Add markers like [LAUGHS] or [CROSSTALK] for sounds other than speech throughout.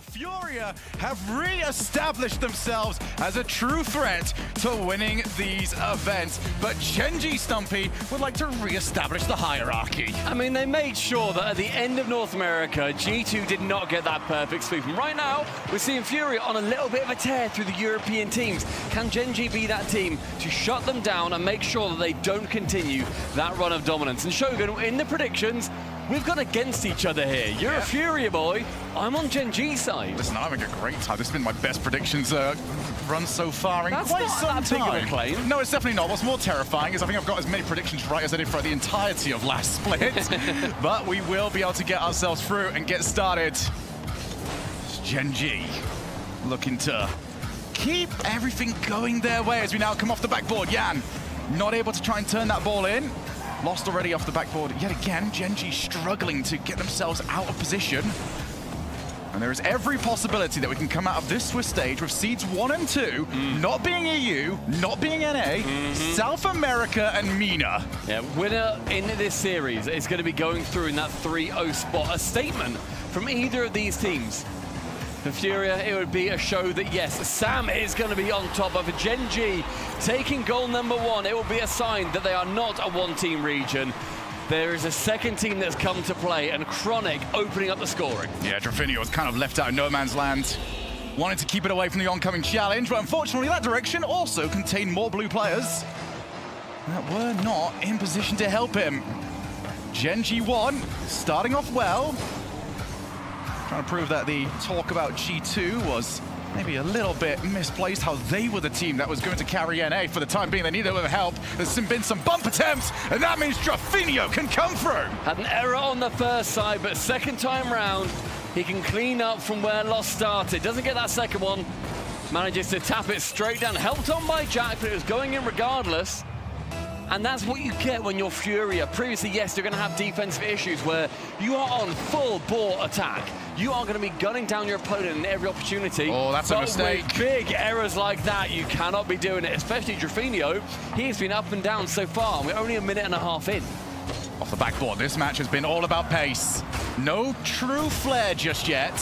Furia have re-established themselves as a true threat to winning these events. But Gen.G Stumpy would like to re-establish the hierarchy. I mean, they made sure that at the end of North America, G2 did not get that perfect sweep. And right now, we're seeing Furia on a little bit of a tear through the European teams. Can Gen G be that team to shut them down and make sure that they don't continue that run of dominance? And Shogun, in the predictions, We've gone against each other here. You're yeah. a Furia boy. I'm on Gen.G side. Listen, I'm having a great time. This has been my best predictions uh, run so far in That's quite some time. claim. No, it's definitely not. What's more terrifying is I think I've got as many predictions right as I did for the entirety of last split. [LAUGHS] but we will be able to get ourselves through and get started. Gen.G looking to keep everything going their way as we now come off the backboard. Yan not able to try and turn that ball in. Lost already off the backboard. Yet again, Gen G struggling to get themselves out of position. And there is every possibility that we can come out of this Swiss stage with seeds one and two, mm. not being EU, not being NA, mm -hmm. South America and MENA. Yeah, winner in this series is going to be going through in that 3-0 spot. A statement from either of these teams for Furia, it would be a show that, yes, Sam is going to be on top of Gen.G taking goal number one. It will be a sign that they are not a one-team region. There is a second team that's come to play, and Chronic opening up the scoring. Yeah, Drufinho was kind of left out in no man's land. Wanted to keep it away from the oncoming challenge, but unfortunately that direction also contained more blue players that were not in position to help him. Gen.G won, starting off well, Trying to prove that the talk about G2 was maybe a little bit misplaced, how they were the team that was going to carry NA for the time being. They need a little help. There's been some bump attempts, and that means Drufinho can come through. Had an error on the first side, but second time round, he can clean up from where Lost started. Doesn't get that second one. Manages to tap it straight down. Helped on by Jack, but it was going in regardless. And that's what you get when you're Furia. Previously, yes, you're going to have defensive issues where you are on full ball attack. You are going to be gunning down your opponent in every opportunity. Oh, that's a mistake. With big errors like that, you cannot be doing it, especially Drufinho. He's been up and down so far. We're only a minute and a half in. Off the backboard, this match has been all about pace. No true flair just yet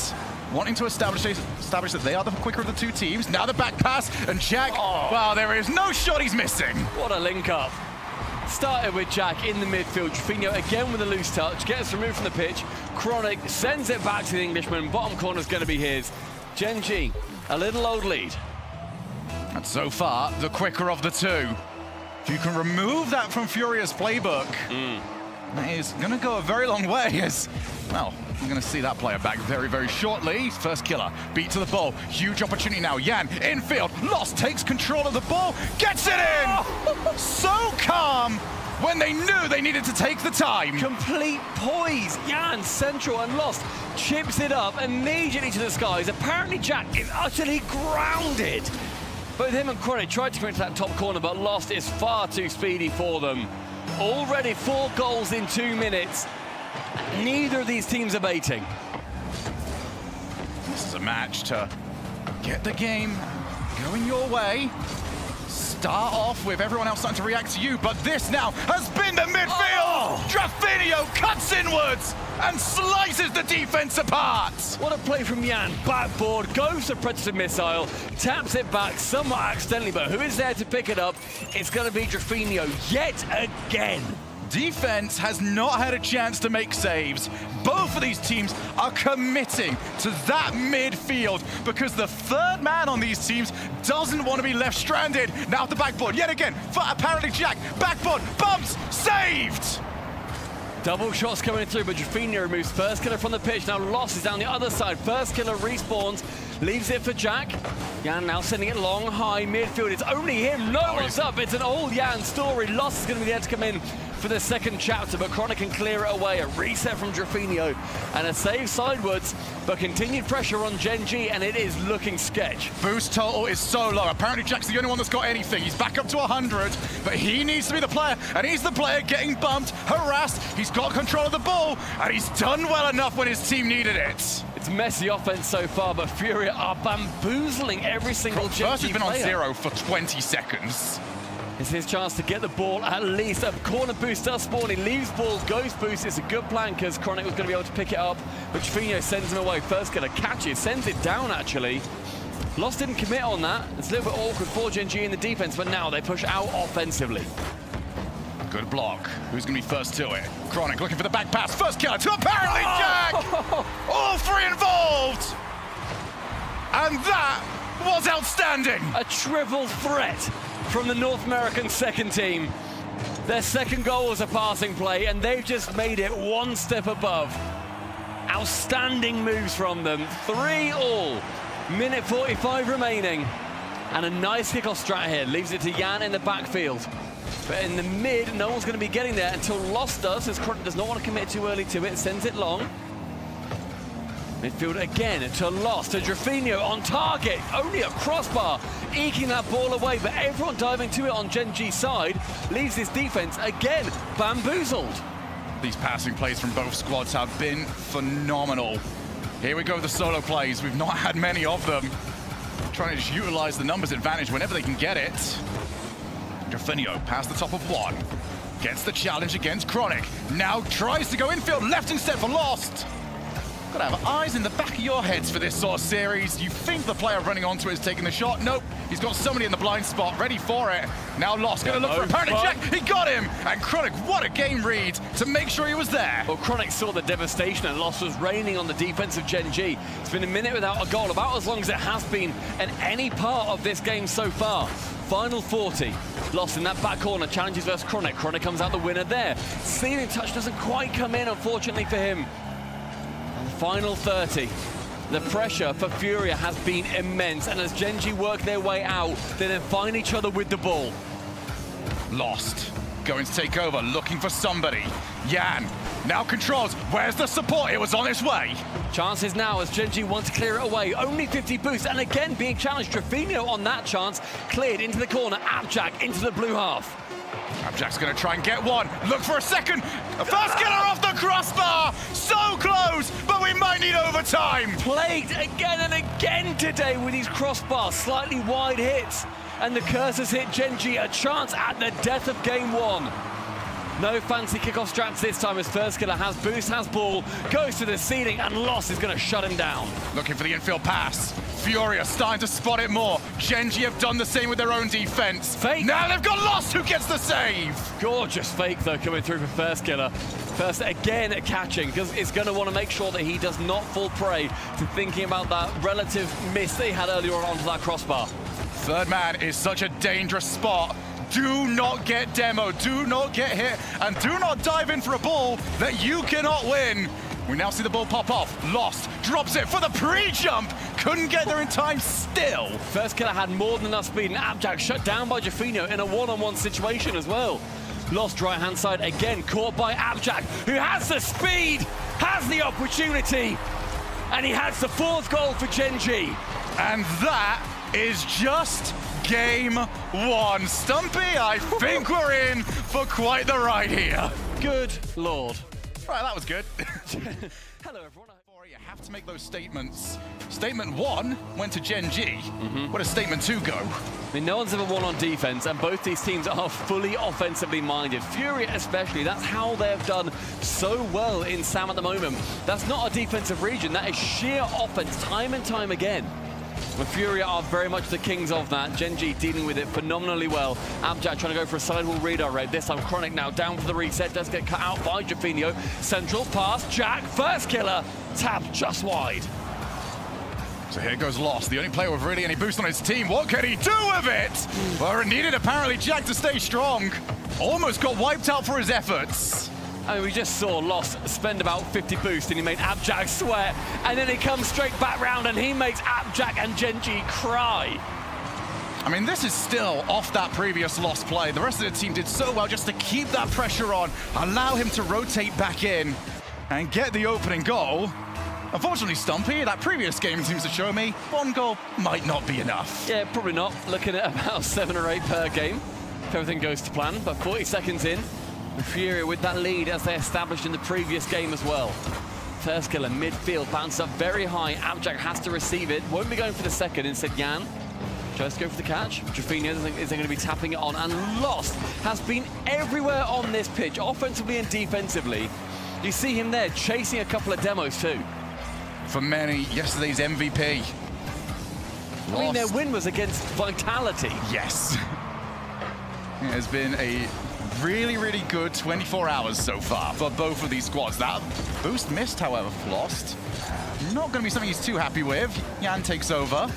wanting to establish, establish that they are the quicker of the two teams. Now the back pass, and Jack, oh. wow, there is no shot he's missing. What a link up. Started with Jack in the midfield. Drufinho again with a loose touch, gets removed from the pitch. Chronic sends it back to the Englishman. Bottom corner is going to be his. Gen G, a little old lead. And so far, the quicker of the two. If you can remove that from Furious playbook, mm. that is going to go a very long way [LAUGHS] as, well, I'm going to see that player back very, very shortly. First killer, beat to the ball. Huge opportunity now. Yan, infield, lost, takes control of the ball, gets it in! [LAUGHS] so calm when they knew they needed to take the time. Complete poise. Yan, central and lost. Chips it up immediately to the skies. Apparently Jack is utterly grounded. Both him and Chronic tried to come into that top corner, but Lost is far too speedy for them. Already four goals in two minutes. Neither of these teams are baiting. This is a match to get the game going your way. Start off with everyone else starting to react to you, but this now has been the midfield! Oh. Drufinho cuts inwards and slices the defense apart! What a play from Yan. Backboard, goes to Predator Missile, taps it back somewhat accidentally, but who is there to pick it up? It's going to be Drufinho yet again defense has not had a chance to make saves. Both of these teams are committing to that midfield because the third man on these teams doesn't want to be left stranded. Now the backboard, yet again, for apparently Jack. Backboard, bumps, saved! Double shots coming through, but Drufinho removes first killer from the pitch. Now Lost is down the other side. First killer respawns, leaves it for Jack. Yan now sending it long, high, midfield. It's only him, no oh, one's up. It's an old Yan story. Lost is going to be there to come in for the second chapter, but Chronic can clear it away. A reset from Drufinho and a save sidewards, but continued pressure on Gen.G, and it is looking sketch. Boost total is so low. Apparently Jack's the only one that's got anything. He's back up to 100, but he needs to be the player, and he's the player getting bumped, harassed. He's got control of the ball, and he's done well enough when his team needed it. It's messy offense so far, but Furia are bamboozling every single First has been player. on zero for 20 seconds. It's his chance to get the ball at least. A corner boost does spawn. He leaves ball, goes boost. It's a good plan because Chronic was going to be able to pick it up. But Drufinho sends him away. First going to catch it. Sends it down, actually. Lost didn't commit on that. It's a little bit awkward for Gen in the defense, but now they push out offensively. Good block. Who's going to be first to it? Chronic looking for the back pass. First killer to apparently oh! Jack! [LAUGHS] All three involved! And that was outstanding! A triple threat from the North American second team. Their second goal was a passing play, and they've just made it one step above. Outstanding moves from them. Three all. Minute 45 remaining. And a nice kickoff strat here. Leaves it to Jan in the backfield. But in the mid, no one's going to be getting there until Lost does, as Chronic does not want to commit too early to it, sends it long. Midfield again to Lost, to Drufinho on target, only a crossbar, eking that ball away, but everyone diving to it on Gen G's side leaves this defense again bamboozled. These passing plays from both squads have been phenomenal. Here we go, with the solo plays. We've not had many of them. Trying to just utilize the numbers advantage whenever they can get it. Drufinho past the top of one. Gets the challenge against Chronic. Now tries to go infield, left instead for Lost. Gotta have eyes in the back of your heads for this sort of series. You think the player running onto it is taking the shot. Nope, he's got somebody in the blind spot, ready for it. Now Lost, gonna look for a parity check. He got him! And Chronic, what a game read to make sure he was there. Well, Chronic saw the devastation and Lost was raining on the defense of Gen G. It's been a minute without a goal, about as long as it has been in any part of this game so far. Final 40. Lost in that back corner. Challenges versus Chronic. Chronic comes out the winner there. Ceiling touch doesn't quite come in, unfortunately for him. Final 30. The pressure for Furia has been immense, and as Gen G work their way out, they then find each other with the ball. Lost. Going to take over, looking for somebody. Yan now controls. Where's the support? It was on its way. Chances now as Genji G want to clear it away. Only 50 boosts, and again being challenged. Drufinho on that chance, cleared into the corner. Abjack into the blue half. Abjack's going to try and get one. Look for a second. A first killer off the crossbar. So close, but we might need overtime. Plagued again and again today with these crossbars. Slightly wide hits. And the curse has hit Gen G. A chance at the death of game one. No fancy kickoff strats this time as First Killer has boost, has ball, goes to the ceiling, and Lost is going to shut him down. Looking for the infield pass. Furia starting to spot it more. Gen G have done the same with their own defense. Fake. Now they've got Lost who gets the save. Gorgeous fake, though, coming through for First Killer. First, again, catching, because it's going to want to make sure that he does not fall prey to thinking about that relative miss they had earlier on onto that crossbar. Third man is such a dangerous spot do not get demo, do not get hit, and do not dive in for a ball that you cannot win. We now see the ball pop off. Lost, drops it for the pre-jump. Couldn't get there in time still. First killer had more than enough speed, and Abjack shut down by Drufinho in a one-on-one -on -one situation as well. Lost right-hand side again, caught by Abjack, who has the speed, has the opportunity, and he has the fourth goal for Gen G. And that is just game one. Stumpy, I think [LAUGHS] we're in for quite the ride here. Good lord. Right, that was good. [LAUGHS] [LAUGHS] Hello, everyone. To make those statements. Statement one went to Gen G. Mm -hmm. Where does statement two go? I mean, no one's ever won on defense, and both these teams are fully offensively minded. Fury especially, that's how they've done so well in SAM at the moment. That's not a defensive region, that is sheer offense time and time again. Furia are very much the kings of that. Gen G dealing with it phenomenally well. Abjack trying to go for a sidewall redirect. This time Chronic now down for the reset. Does get cut out by Drufinho. Central pass. Jack, first killer. Tapped just wide. So here goes Lost, the only player with really any boost on his team. What can he do with it? Well, it needed apparently Jack to stay strong. Almost got wiped out for his efforts. I mean, we just saw Lost spend about 50 boost and he made Abjack sweat. And then he comes straight back round and he makes Abjack and Gen G cry. I mean, this is still off that previous Lost play. The rest of the team did so well just to keep that pressure on, allow him to rotate back in and get the opening goal. Unfortunately, Stumpy, that previous game seems to show me one goal might not be enough. Yeah, probably not. Looking at about [LAUGHS] seven or eight per game, if everything goes to plan. But 40 seconds in, Furia with that lead as they established in the previous game as well. First killer midfield, bounce up very high. Abjack has to receive it. Won't be going for the second, instead Jan. Just go for the catch. Drufinho is going to be tapping it on, and Lost has been everywhere on this pitch, offensively and defensively. You see him there chasing a couple of demos too. For many, yesterday's MVP. I mean, their win was against Vitality. Yes. [LAUGHS] It has been a really, really good 24 hours so far for both of these squads. That boost missed, however, Lost. Not going to be something he's too happy with. Yan takes over.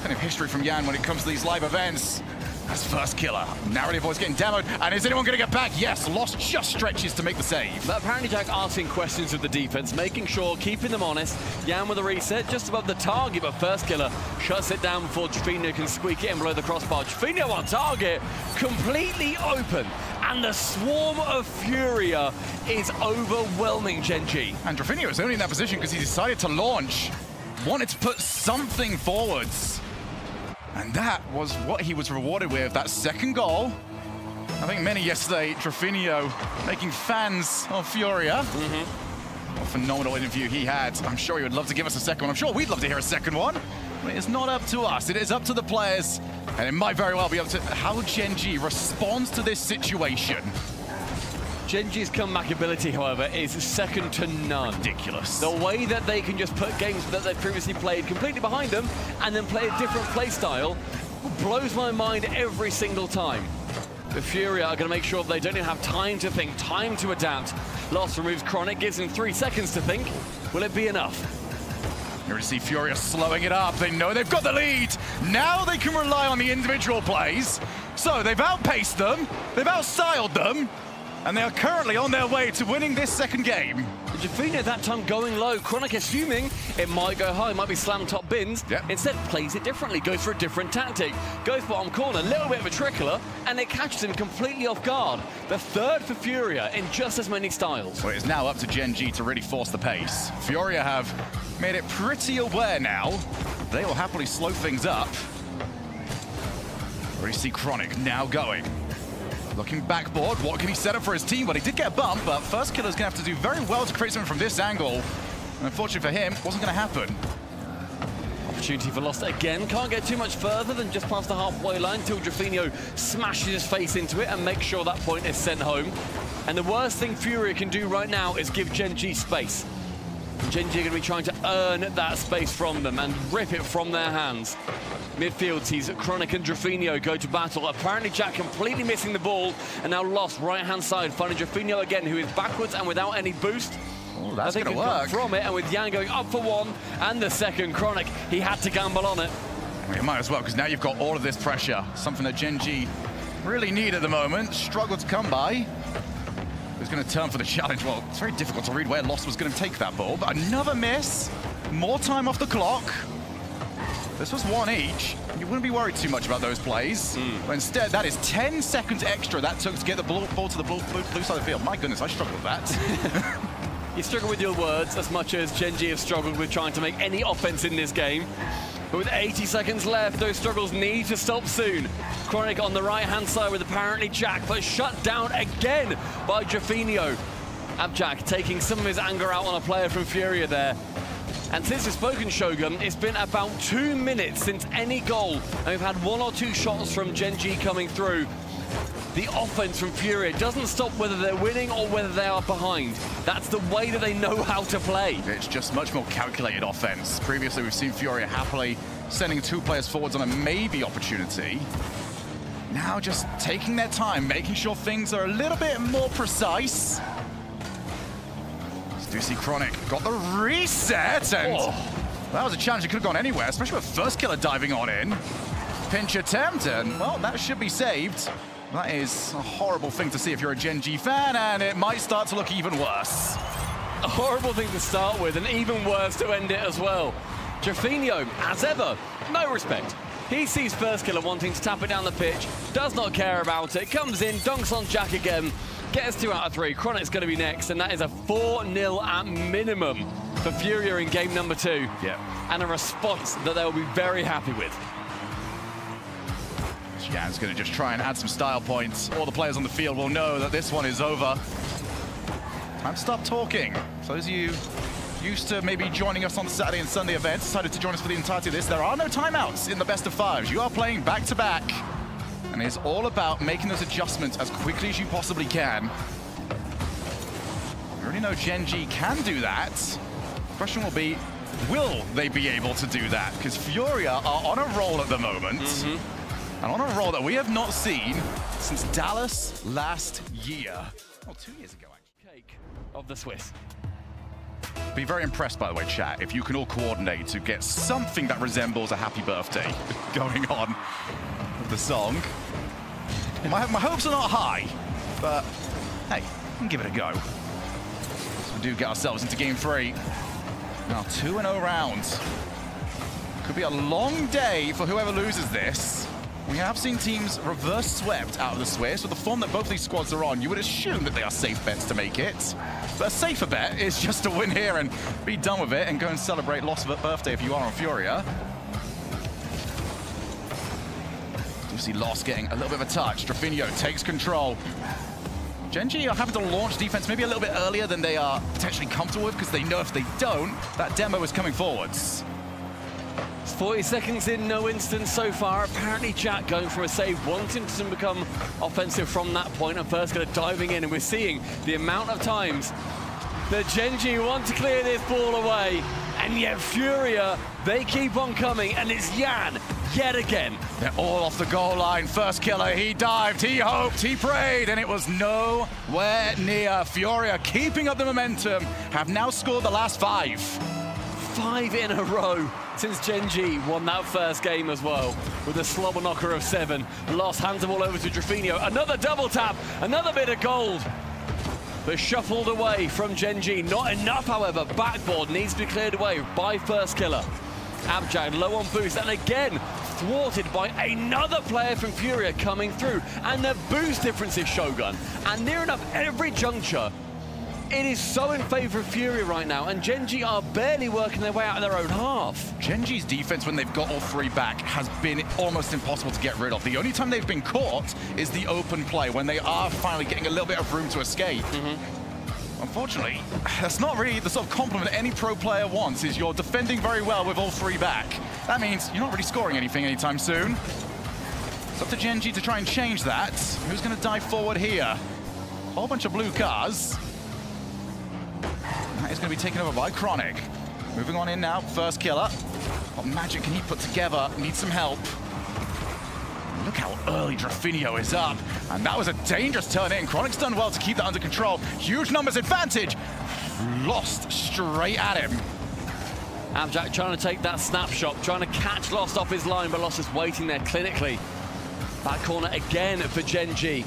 Kind of history from Yan when it comes to these live events. That's first killer. Narrative voice getting demoed. And is anyone going to get back? Yes, Lost just stretches to make the save. But apparently Jack asking questions of the defense, making sure, keeping them honest. Yan with a reset just above the target, but first killer shuts it down before Drufinho can squeak it in below the crossbar. Drufinho on target, completely open. And the swarm of Furia is overwhelming Gen G. And Drufinho is only in that position because he decided to launch. Wanted to put something forwards. And that was what he was rewarded with, that second goal. I think many yesterday, Drufinho making fans of Furia. Mm -hmm. What a phenomenal interview he had. I'm sure he would love to give us a second one. I'm sure we'd love to hear a second one. But it's not up to us. It is up to the players. And it might very well be up to how Gen G responds to this situation. Gen G's comeback ability, however, is second to none. Ridiculous. The way that they can just put games that they've previously played completely behind them and then play a different play style blows my mind every single time. The Fury are going to make sure they don't even have time to think, time to adapt. Lost removes Chronic, gives him three seconds to think. Will it be enough? You're to see Furia slowing it up. They know they've got the lead. Now they can rely on the individual plays. So they've outpaced them, they've outstyled them, and they are currently on their way to winning this second game. Drufinho at that time going low. Chronic assuming it might go high, might be slam top bins. Yep. Instead plays it differently, goes for a different tactic. Goes bottom corner, a little bit of a trickler, and it catches him completely off guard. The third for Furia in just as many styles. Well, it's now up to Gen G to really force the pace. Furia have made it pretty aware now. They will happily slow things up. We see Chronic now going. Looking backboard, what can he set up for his team? Well, he did get a bump, but First Killer's going to have to do very well to create something from this angle. And unfortunately for him, wasn't going to happen. Opportunity for Lost again. Can't get too much further than just past the halfway line until Drufinho smashes his face into it and makes sure that point is sent home. And the worst thing Fury can do right now is give Gen G space. Gen G are going to be trying to earn that space from them and rip it from their hands. Midfield sees Chronic and Drufinho go to battle. Apparently Jack completely missing the ball and now lost right-hand side, finding Drufinho again, who is backwards and without any boost. Oh, that's going to work. From it, and with Yan going up for one and the second Chronic, he had to gamble on it. You might as well, because now you've got all of this pressure, something that Gen G really need at the moment. Struggle to come by. Who's going to turn for the challenge? Well, it's very difficult to read where Lost was going to take that ball, but another miss. More time off the clock. This was one each. You wouldn't be worried too much about those plays. Mm. But instead, that is 10 seconds extra that took to get the ball, ball to the blue, blue, blue, side of the field. My goodness, I struggle with that. [LAUGHS] you struggle with your words as much as Gen G have struggled with trying to make any offense in this game. But with 80 seconds left, those struggles need to stop soon. Chronic on the right-hand side with apparently Jack, but shut down again by Drufinho. Abjack taking some of his anger out on a player from Furia there. And since we've spoken, Shogun, it's been about two minutes since any goal, and we've had one or two shots from Gen G coming through. The offense from Fury doesn't stop whether they're winning or whether they are behind. That's the way that they know how to play. It's just much more calculated offense. Previously, we've seen Fury happily sending two players forwards on a maybe opportunity. Now just taking their time, making sure things are a little bit more precise. Do see Chronic got the reset, and oh. that was a challenge that could have gone anywhere, especially with First Killer diving on in. Pinch attempt, and well, that should be saved. That is a horrible thing to see if you're a Gen G fan, and it might start to look even worse. A horrible thing to start with, and even worse to end it as well. Drufinho, as ever, no respect. He sees First Killer wanting to tap it down the pitch, does not care about it, comes in, dunks on Jack again, gets two out of three. Chronic's going to be next, and that is a 4-0 at minimum for Furia in game number two. Yeah. And a response that they'll be very happy with. Jan's going to just try and add some style points. All the players on the field will know that this one is over. Time to stop talking. So those of you used to maybe joining us on the Saturday and Sunday events, decided to join us for the entirety of this. There are no timeouts in the best of fives. You are playing back to back. And it's all about making those adjustments as quickly as you possibly can. We already know Gen G can do that. Question will be, will they be able to do that? Because Furia are on a roll at the moment. Mm -hmm. And on a roll that we have not seen since Dallas last year. Well, two years ago, actually. Cake of the Swiss. Be very impressed, by the way, chat, if you can all coordinate to get something that resembles a happy birthday [LAUGHS] going on with the song. My, my hopes are not high, but hey, we can give it a go. So we do get ourselves into game three. Now, 2-0 rounds. Could be a long day for whoever loses this. We have seen teams reverse swept out of the Swiss. With the form that both these squads are on, you would assume that they are safe bets to make it. But a safer bet is just to win here and be done with it and go and celebrate loss of a birthday if you are on Furia. See Lost getting a little bit of a touch. Strafinho takes control. Gen G are having to launch defense maybe a little bit earlier than they are potentially comfortable with because they know if they don't, that demo is coming forwards. 40 seconds in, no instance so far. Apparently Jack going for a save, wanting to become offensive from that point. and first going to diving in, and we're seeing the amount of times that Gen G want to clear this ball away, and yet Furia, they keep on coming, and it's Yan yet again. They're all off the goal line. First killer, he dived, he hoped, he prayed, and it was nowhere near. Furia keeping up the momentum, have now scored the last five. Five in a row since Gen G won that first game as well with a slobber knocker of seven. Lost hands them all over to Drufinho. Another double tap, another bit of gold. But shuffled away from Gen G. Not enough, however. Backboard needs to be cleared away by first killer. Abjack low on boost, and again, thwarted by another player from Furia coming through. And the boost difference is Shogun. And near enough every juncture, it is so in favor of Furia right now, and Gen G are barely working their way out of their own half. Gen G's defense, when they've got all three back, has been almost impossible to get rid of. The only time they've been caught is the open play, when they are finally getting a little bit of room to escape. Mm -hmm. Unfortunately, that's not really the sort of compliment any pro player wants, is you're defending very well with all three back. That means you're not really scoring anything anytime soon. It's up to Gen G to try and change that. Who's going to dive forward here? A whole bunch of blue cars. That is going to be taken over by Chronic. Moving on in now, first killer. What magic can he put together? Needs some help. Look how early Drufinho is up. And that was a dangerous turn in. Chronic's done well to keep that under control. Huge numbers advantage. Lost straight at him. Abjack trying to take that snapshot, trying to catch Lost off his line, but Lost is waiting there clinically. Back corner again for Gen G.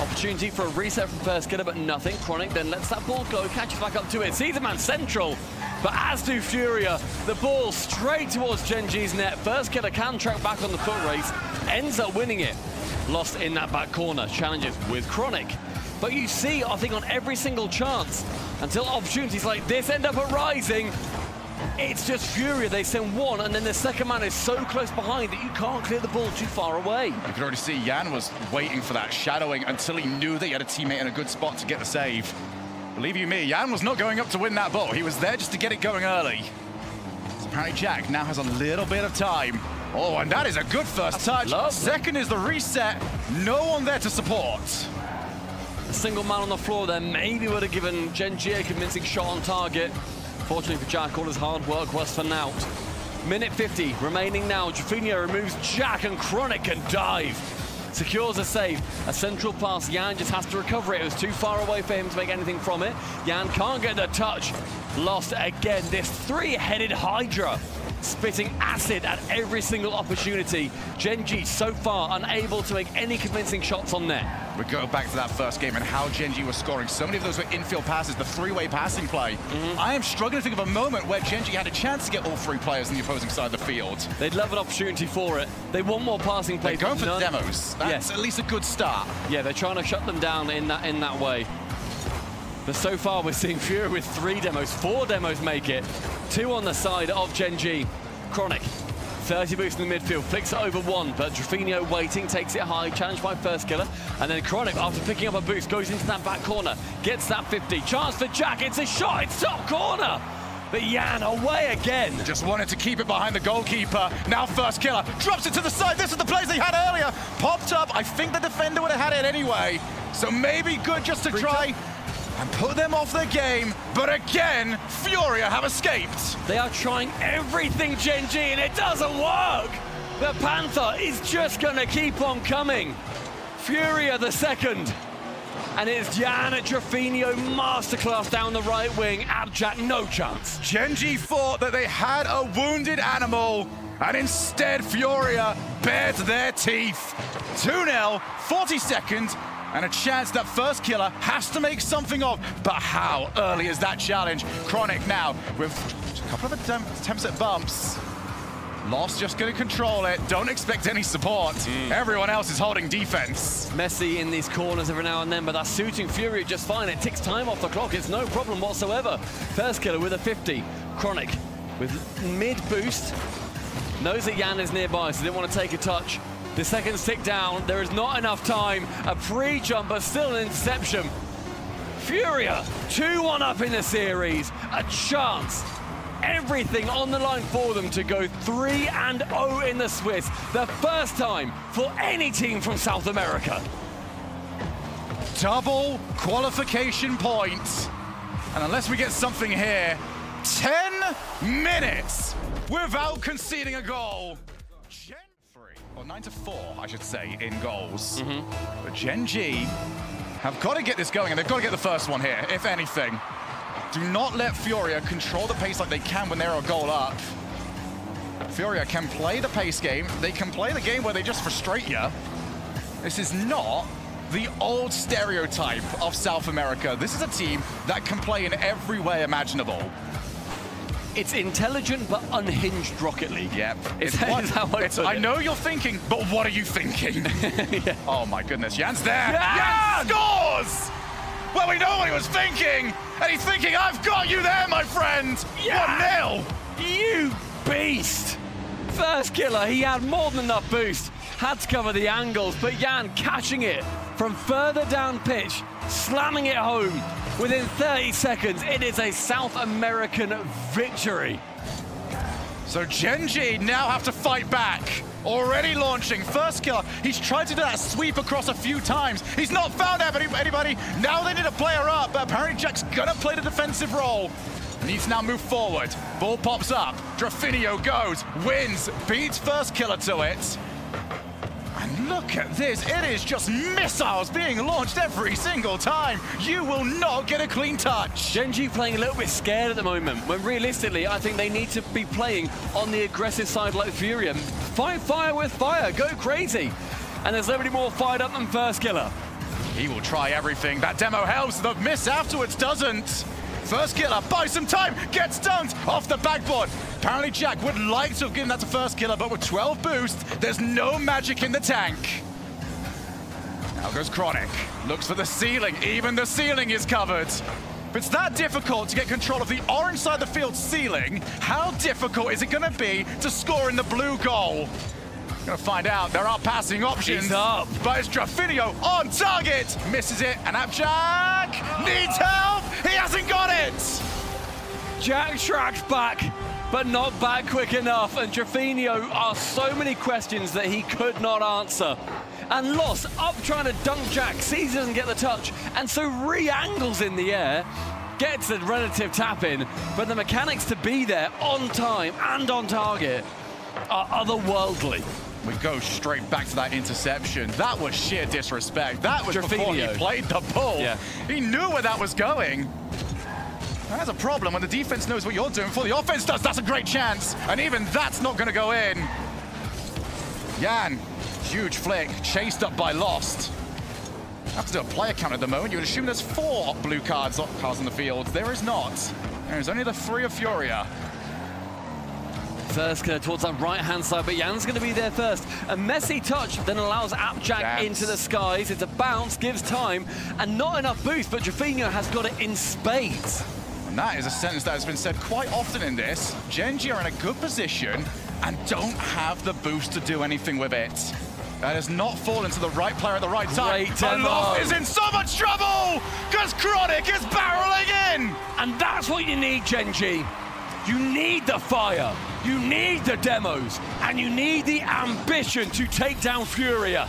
Opportunity for a reset from first killer, but nothing. Chronic then lets that ball go, catches back up to it. Sees a man central, but as do Furia. The ball straight towards Gen G's net. First killer can track back on the foot race, ends up winning it. Lost in that back corner, challenges with Chronic. But you see, I think on every single chance, until opportunities like this end up arising, it's just Furia. They send one, and then the second man is so close behind that you can't clear the ball too far away. You can already see Yan was waiting for that shadowing until he knew that he had a teammate in a good spot to get the save. Believe you me, Yan was not going up to win that ball. He was there just to get it going early. So apparently Jack now has a little bit of time. Oh, and that is a good first touch. Second is the reset. No one there to support. A single man on the floor there maybe would have given Gen a convincing shot on target. Fortunately for Jack, all his hard work was for naught. Minute 50 remaining now. Drufinho removes Jack and Chronic can dive. Secures a save. A central pass. Yan just has to recover it. It was too far away for him to make anything from it. Yan can't get the touch. Lost again. This three-headed Hydra spitting acid at every single opportunity. Gen G so far unable to make any convincing shots on net. We go back to that first game and how Gen G was scoring. So many of those were infield passes, the three-way passing play. Mm -hmm. I am struggling to think of a moment where Gen G had a chance to get all three players on the opposing side of the field. They'd love an opportunity for it. They want more passing play. They're going for none. demos. That's yes. at least a good start. Yeah, they're trying to shut them down in that in that way. But so far, we're seeing Fury with three demos. Four demos make it. Two on the side of Gen G. Chronic, 30 boost in the midfield, flicks it over one, but Drufinho waiting, takes it high, challenged by first killer. And then Chronic, after picking up a boost, goes into that back corner, gets that 50. Chance for Jack, it's a shot, it's top corner. but Yan away again. Just wanted to keep it behind the goalkeeper. Now first killer, drops it to the side. This is the place they had earlier. Popped up, I think the defender would have had it anyway. So maybe good just to try and put them off their game. But again, Furia have escaped. They are trying everything, Gen G, and it doesn't work. The Panther is just gonna keep on coming. Furia the second. And it's Jan Drufinho masterclass down the right wing. Abjack, no chance. Gen G thought that they had a wounded animal, and instead Furia bared their teeth. 2-0, 40 seconds, and a chance that first killer has to make something of. But how early is that challenge? Chronic now with a couple of attempts at bumps. Lost just going to control it. Don't expect any support. Mm. Everyone else is holding defense. Messy in these corners every now and then, but that's suiting Fury just fine. It ticks time off the clock. It's no problem whatsoever. First killer with a 50. Chronic with mid boost. Knows that Yan is nearby, so didn't want to take a touch. The second stick down. There is not enough time. A pre-jumper, still an interception. Furia, 2-1 up in the series. A chance everything on the line for them to go 3 and 0 in the Swiss. The first time for any team from South America. Double qualification points. And unless we get something here, 10 minutes without conceding a goal. Gen 3, or 9 to 4, I should say, in goals. Mm -hmm. But Gen G have got to get this going, and they've got to get the first one here, if anything. Do not let Furia control the pace like they can when they're a goal up. Furia can play the pace game. They can play the game where they just frustrate you. This is not the old stereotype of South America. This is a team that can play in every way imaginable. It's intelligent but unhinged Rocket League. Yep. It's, what, it's, I know you're thinking, but what are you thinking? [LAUGHS] yeah. Oh my goodness, Jan's there! Jan, Jan scores! Well, we know what he was thinking, and he's thinking, I've got you there, my friend! Yeah. 1-0! You beast! First killer, he had more than enough boost. Had to cover the angles, but Jan catching it from further down pitch, slamming it home. Within 30 seconds, it is a South American victory. So Gen G now have to fight back. Already launching, first kill. He's tried to do that sweep across a few times. He's not found anybody. Now they need a player up, but apparently Jack's gonna play the defensive role. Needs now move forward. Ball pops up. Drufinho goes, wins, beats first killer to it. Look at this, it is just missiles being launched every single time. You will not get a clean touch. Gen G playing a little bit scared at the moment, when realistically, I think they need to be playing on the aggressive side like Furia. Fight fire with fire, go crazy. And there's nobody more fired up than First Killer. He will try everything. That demo helps, the miss afterwards doesn't. First killer, buy some time, gets dunked off the backboard. Apparently Jack would like to have given that to first killer, but with 12 boost, there's no magic in the tank. Now goes Chronic, looks for the ceiling, even the ceiling is covered. If it's that difficult to get control of the orange side of the field ceiling, how difficult is it gonna be to score in the blue goal? Gonna find out. There are passing options. He's up. But it's Drufinho on target. Misses it. And Abjack needs help. He hasn't got it. Jack tracks back, but not back quick enough. And Drufinho asked so many questions that he could not answer. And Lost up trying to dunk Jack, sees he doesn't get the touch, and so re-angles in the air gets a relative tap in, but the mechanics to be there on time and on target are otherworldly. We go straight back to that interception. That was sheer disrespect. That was before he played the ball. Yeah. He knew where that was going. That's a problem when the defense knows what you're doing before the offense does. That's a great chance. And even that's not going to go in. Yan, huge flick, chased up by Lost. Have to do a player count at the moment. You would assume there's four blue cards, cards on the field. There is not. There's only the three of Furia. First towards that right-hand side, but Jan's going to be there first. A messy touch then allows Abjack into the skies. It's a bounce, gives time, and not enough boost, but Drufinho has got it in spades. And that is a sentence that has been said quite often in this. Gen G are in a good position and don't have the boost to do anything with it. That has not fallen to the right player at the right time. Great demo. is in so much trouble because Chronic is barreling in. And that's what you need, Gen G. You need the fire, you need the demos, and you need the ambition to take down Furia.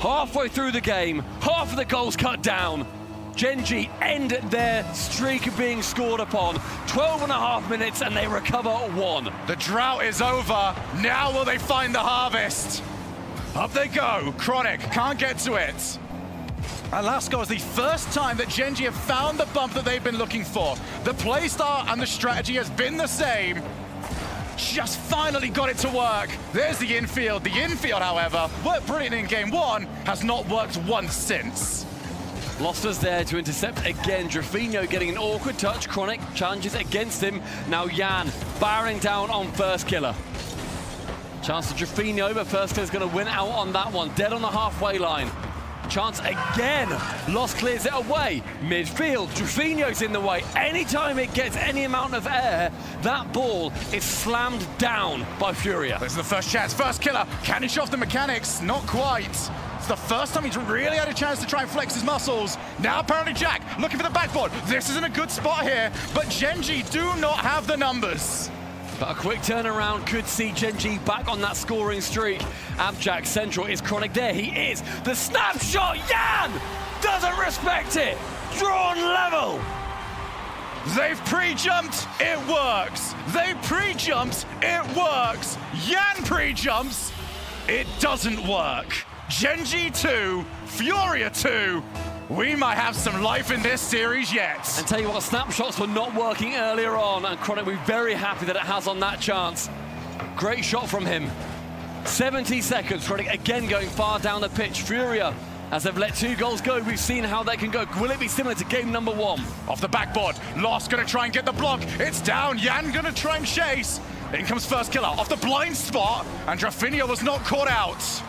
Halfway through the game, half of the goals cut down. Gen G end their streak of being scored upon. 12 and a half minutes and they recover one. The drought is over. Now will they find the harvest? Up they go. Chronic can't get to it. And last goal is the first time that Gen G have found the bump that they've been looking for. The playstyle and the strategy has been the same. Just finally got it to work. There's the infield. The infield, however, worked brilliant in game one, has not worked once since. Lost there to intercept again. Drufinho getting an awkward touch. Chronic challenges against him. Now Jan barring down on first killer. Chance to Drufinho, but first killer's going to win out on that one. Dead on the halfway line. Chance again. Lost clears it away. Midfield. Drufinho's in the way. Anytime it gets any amount of air, that ball is slammed down by Furia. This is the first chance. First killer. Can he show off the mechanics? Not quite. It's the first time he's really had a chance to try and flex his muscles. Now apparently Jack looking for the backboard. This isn't a good spot here, but Gen G do not have the numbers. But a quick turnaround could see Gen G back on that scoring streak. Abjack Central is chronic there. He is. The snapshot, Yan doesn't respect it. Drawn level. They've pre-jumped, it works. They pre-jumped, it works. Yan pre-jumps, it doesn't work. Gen G 2, Furia 2, we might have some life in this series yet. And tell you what, snapshots were not working earlier on, and Chronic will be very happy that it has on that chance. Great shot from him. 70 seconds, Chronic again going far down the pitch. Furia, as they've let two goals go, we've seen how they can go. Will it be similar to game number one? Off the backboard, Lost gonna try and get the block. It's down, Yan gonna try and chase. In comes first killer, off the blind spot, and Drufinho was not caught out.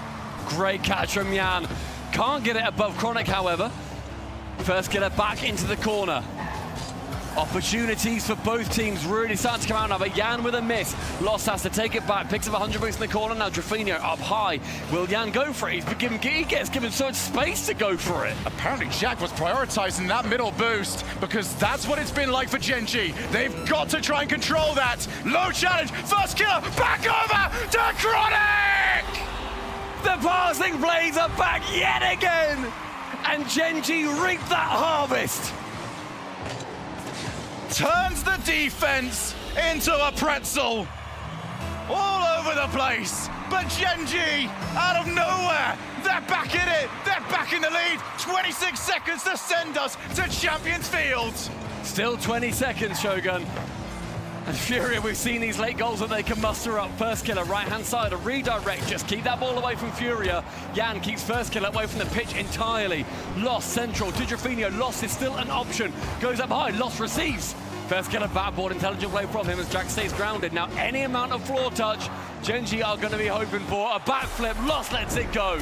Great catch from Yan. Can't get it above Chronic, however. First killer back into the corner. Opportunities for both teams really starting to come out now, but Yan with a miss. Lost has to take it back, picks up 100 boost in the corner. Now Drufinho up high. Will Yan go for it? He's given, he gets given so much space to go for it. Apparently Jack was prioritizing that middle boost because that's what it's been like for Gen G. They've got to try and control that. Low challenge, first killer, back over to Chronic! The passing blades are back yet again! And Genji G reap that harvest! turns the defense into a pretzel. All over the place. But Gen G, out of nowhere, they're back in it. They're back in the lead. 26 seconds to send us to Champions Field. Still 20 seconds, Shogun. And Furia, we've seen these late goals that they can muster up. First killer, right-hand side, a redirect. Just keep that ball away from Furia. Yan keeps first killer away from the pitch entirely. Lost central. Didrafinho, Lost is still an option. Goes up high, Lost receives. First killer bad backboard, intelligent play from him as Jack stays grounded. Now, any amount of floor touch, Gen G are going to be hoping for. A backflip, Lost lets it go.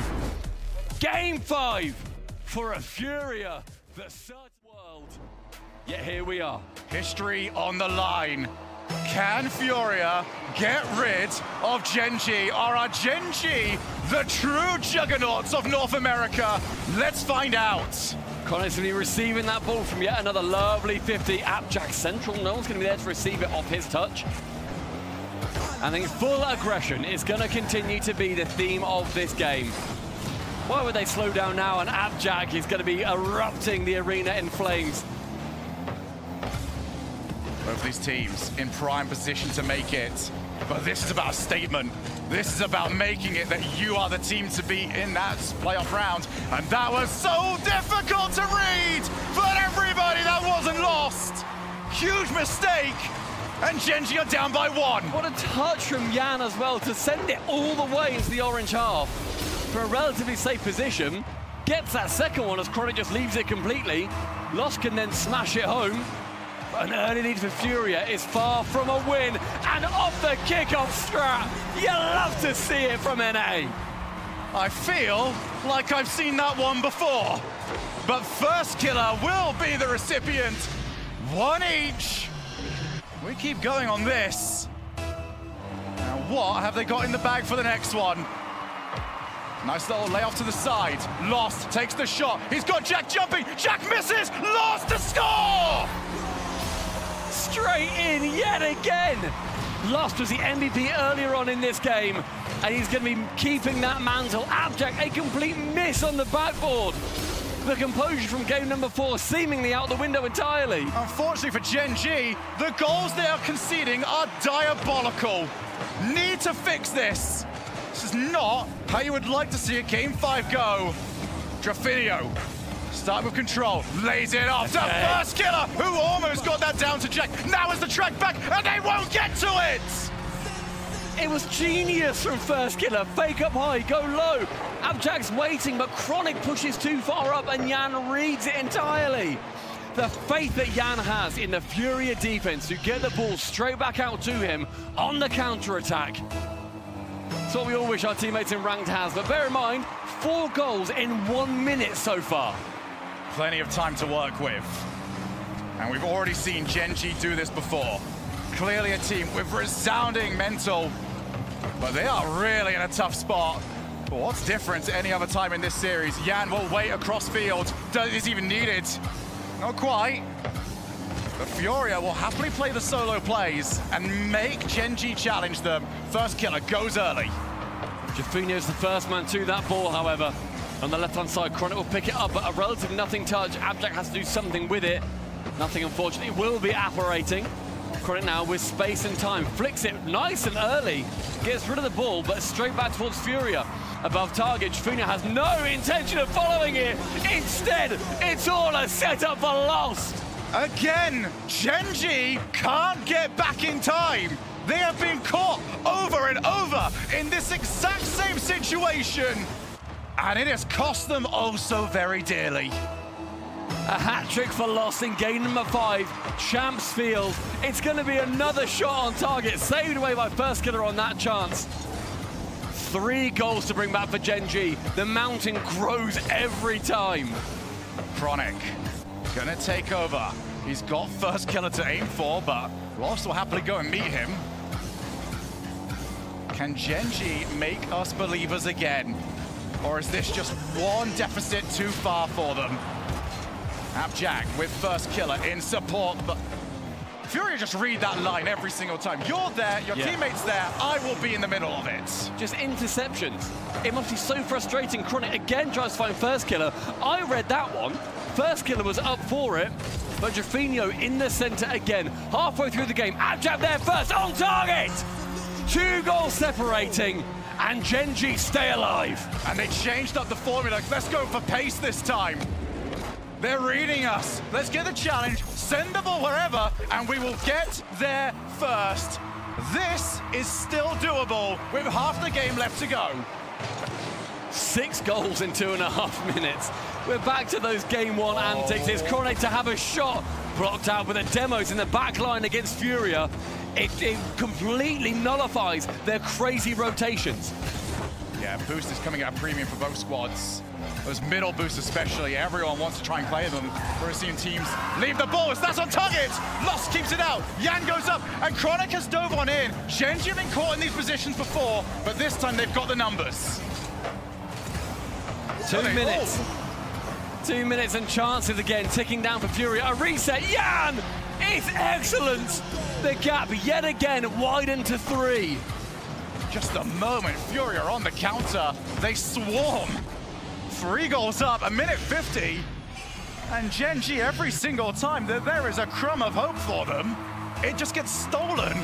Game five for a Furia, the third world. Yet here we are. History on the line. Can Furia get rid of Genji? G? Are our Gen G the true juggernauts of North America? Let's find out. Constantly receiving that ball from yet another lovely 50 at Jack Central. No one's going to be there to receive it off his touch. I think full aggression is going to continue to be the theme of this game. Why would they slow down now? And Abjack is going to be erupting the arena in flames. Both these teams in prime position to make it. But this is about a statement. This is about making it that you are the team to be in that playoff round. And that was so difficult to read. But everybody, that wasn't lost. Huge mistake. And Gen G are down by one. What a touch from Yan as well to send it all the way into the orange half. For a relatively safe position. Gets that second one as Chronic just leaves it completely. Lost can then smash it home. An early lead for Furia is far from a win. And off the kickoff strat, you love to see it from NA. I feel like I've seen that one before. But First Killer will be the recipient. One each. We keep going on this. Now what have they got in the bag for the next one? Nice little layoff to the side. Lost takes the shot. He's got Jack jumping. Jack misses. Lost to score! Straight in yet again. Lost was the MVP earlier on in this game, and he's going to be keeping that mantle. Abjack, a complete miss on the backboard. The composure from game number four seemingly out the window entirely. Unfortunately for Gen G, the goals they are conceding are diabolical. Need to fix this. This is not how you would like to see a game five go. Drufinho, start with control, lays it off. The first killer who almost got that down to Jack. Now is the track back, and they won't get to it. It was genius from First Killer. Fake up high, go low. Abjack's waiting, but Chronic pushes too far up and Yan reads it entirely. The faith that Yan has in the Furia defense to get the ball straight back out to him on the counter-attack. It's what we all wish our teammates in Ranked has, but bear in mind, four goals in one minute so far. Plenty of time to work with. And we've already seen Gen G do this before. Clearly a team with resounding mental, but they are really in a tough spot. But what's different to any other time in this series? Yan will wait across field. Does is even needed? Not quite. But Furia will happily play the solo plays and make Gen G challenge them. First killer goes early. Drufinho's the first man to that ball, however. On the left-hand side, Chronic will pick it up, but a relative nothing touch. Abjack has to do something with it. Nothing, unfortunately, will be apparating. Chronic now with space and time. Flicks it nice and early. Gets rid of the ball, but straight back towards Furia. Above target, Drufinho has no intention of following it. Instead, it's all a setup for Lost. Again, Gen G can't get back in time. They have been caught over and over in this exact same situation. And it has cost them oh so very dearly. A hat trick for in game number five, Champs Field. It's going to be another shot on target, saved away by First Killer on that chance. Three goals to bring back for Gen G. The mountain grows every time. Chronic gonna take over. He's got first killer to aim for, but Lost will happily go and meet him. Can Gen G make us believers again? Or is this just one deficit too far for them? Abjack with first killer in support, but Fury just read that line every single time. You're there, your Yeah. teammate's there, I will be in the middle of it. Just interceptions. It must be so frustrating. Chronic again tries to find First Killer. I read that one. First Killer was up for it, but Drufinho in the center again. Halfway through the game, Abjack there first, on target! Two goals separating, and Gen G stay alive. And they changed up the formula. Let's go for pace this time. They're reading us. Let's get the challenge, send the ball wherever, and we will get there first. This is still doable with half the game left to go. Six goals in two and a half [LAUGHS] minutes. We're back to those game one antics. It's Chronic to have a shot blocked out with the demos in the back line against Furia. It, it completely nullifies their crazy rotations. Yeah, boost is coming at a premium for both squads. Those middle boosts especially, everyone wants to try and play them. We're seeing teams leave the balls, that's on target! Lost keeps it out, Yan goes up, and Chronic has dove on in. Gen G have been caught in these positions before, but this time they've got the numbers. Two minutes. Oh. Two minutes and chances again, ticking down for Fury. A reset, Jan! It's excellent! The gap yet again widened to three. Just a moment, Fury are on the counter. They swarm. Three goals up, a minute 50. And Gen G, every single time that there is a crumb of hope for them, it just gets stolen.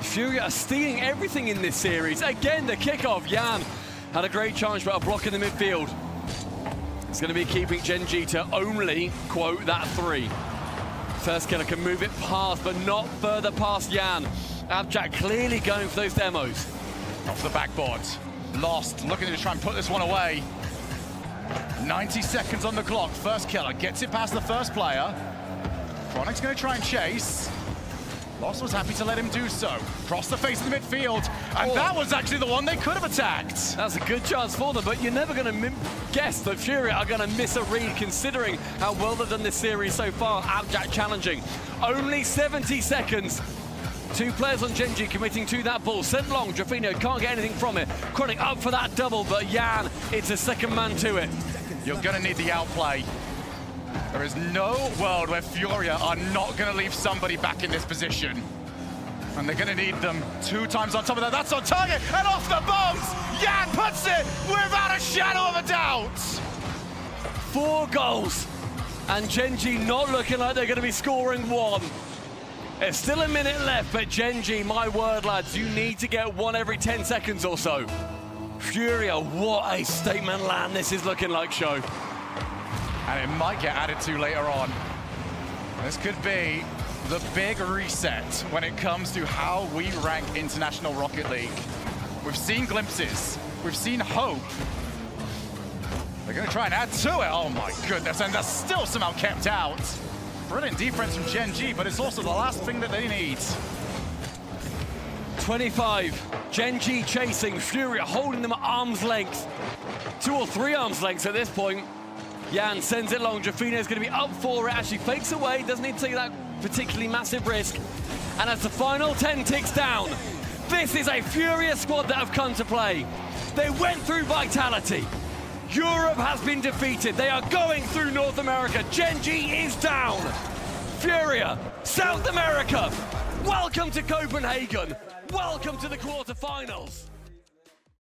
Furia are stealing everything in this series. Again, the kickoff, Jan had a great chance, but a block in the midfield. It's going to be keeping Gen G to only, quote, that three. First killer can move it past, but not further past Jan. Abjack clearly going for those demos. Off the backboard. Lost, looking to try and put this one away. 90 seconds on the clock. First killer gets it past the first player. Chronic's going to try and chase. Lost was happy to let him do so. Cross the face of the midfield. And Oh. that was actually the one they could have attacked. That's a good chance for them, but you're never going to guess that Fury are going to miss a read considering how well they've done this series so far. Abjack challenging. Only 70 seconds. Two players on Gen G committing to that ball. Sent long, Drufinho can't get anything from it. Chronic up for that double, but Jan, it's a second man to it. You're going to need the outplay. There is no world where Furia are not going to leave somebody back in this position. And they're going to need them two times on top of that. That's on target and off the bombs. Yan puts it without a shadow of a doubt. Four goals. And Gen G not looking like they're going to be scoring one. There's still a minute left, but Gen G, my word, lads, you need to get one every 10 seconds or so. Furia, what a statement land this is looking like, Show. And it might get added to later on. This could be the big reset when it comes to how we rank International Rocket League. We've seen glimpses, we've seen hope. They're gonna try and add to it. Oh my goodness, and that's still somehow kept out. Brilliant defense from Gen G, but it's also the last thing that they need. 25, Gen G chasing, Furia holding them at arm's length. Two or three arms lengths at this point. Yan sends it long, Jafina is going to be up for it, actually fakes away, doesn't need to take that particularly massive risk. And as the final 10 ticks down, this is a Furious squad that have come to play. They went through Vitality. Europe has been defeated. They are going through North America. Gen G is down. Furia, South America, welcome to Copenhagen. Welcome to the quarterfinals.